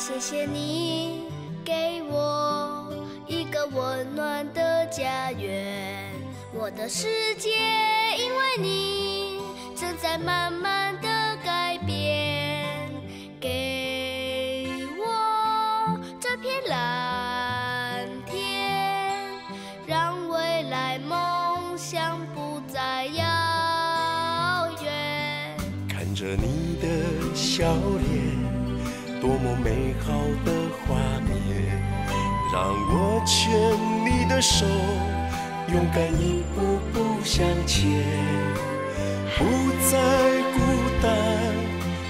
谢谢你给我一个温暖的家园，我的世界因为你正在慢慢的改变，给我这片蓝天，让未来梦想不再遥远。看着你的笑脸，多么美好的画面，让我牵你的手，勇敢一步步向前，不再孤单，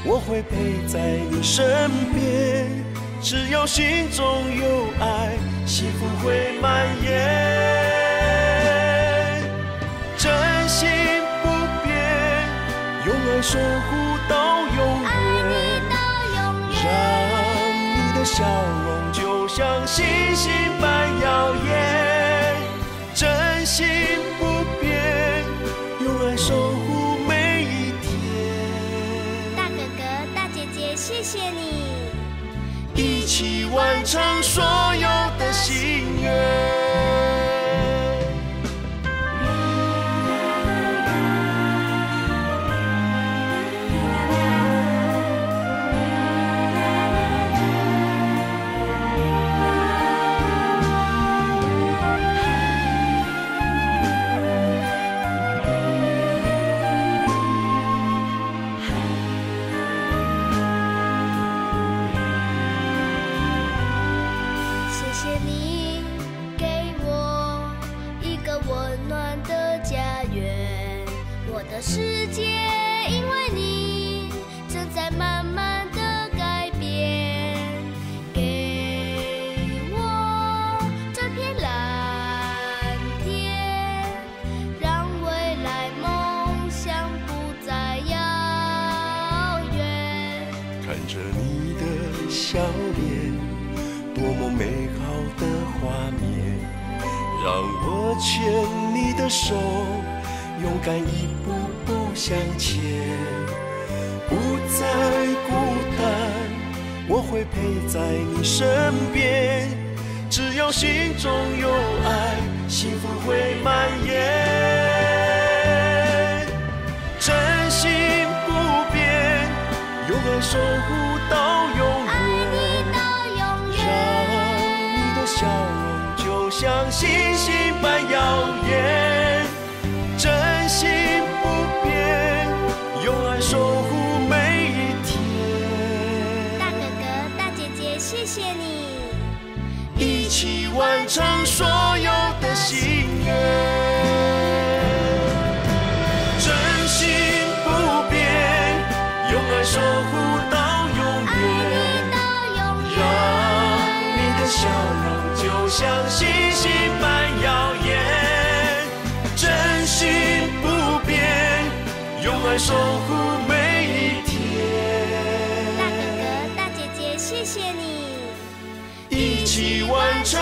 我会陪在你身边，只要心中有爱，幸福会蔓延。真心不变，用爱守护到永远，笑容就像星星般耀眼。真心不变，用爱守护每一天，大哥哥、大姐姐，谢谢你。一起完成所有的心愿。暖的家园，我的世界因为你正在慢慢的改变，给我这片蓝天，让未来梦想不再遥远。看着你让我牵你的手，勇敢一步步向前，不再孤单，我会陪在你身边，只要心中有爱，幸福会蔓延。真心不变，用爱守护到永像星星般耀眼。真心不变，用爱守护每一天，大哥哥、大姐姐，谢谢你。一起完成所有的心愿。真心不变，用爱守护到永爱远。你到永远。让你的笑守护每一天，大哥哥、大姐姐，谢谢你。一起完成